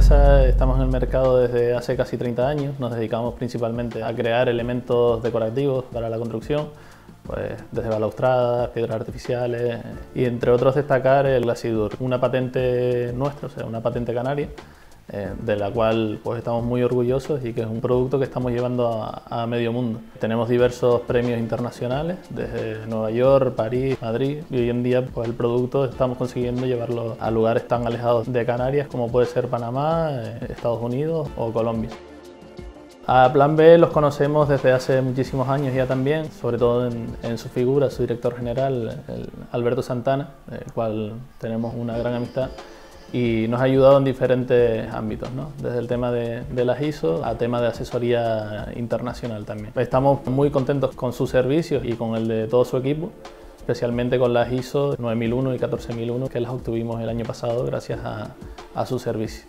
Estamos en el mercado desde hace casi 30 años, nos dedicamos principalmente a crear elementos decorativos para la construcción, pues desde balaustradas, piedras artificiales y entre otros destacar el Glasidur, una patente nuestra, o sea, una patente canaria, eh, de la cual pues estamos muy orgullosos y que es un producto que estamos llevando a, medio mundo. Tenemos diversos premios internacionales desde Nueva York, París, Madrid y hoy en día pues el producto estamos consiguiendo llevarlo a lugares tan alejados de Canarias como puede ser Panamá, eh, Estados Unidos o Colombia. A Plan B los conocemos desde hace muchísimos años ya también, sobre todo en, su figura, su director general, Alberto Santana, el cual tenemos una gran amistad y nos ha ayudado en diferentes ámbitos, ¿no? desde el tema de, las ISO a tema de asesoría internacional también. Estamos muy contentos con sus servicios y con el de todo su equipo, especialmente con las ISO 9001 y 14001 que las obtuvimos el año pasado gracias a, a su servicio.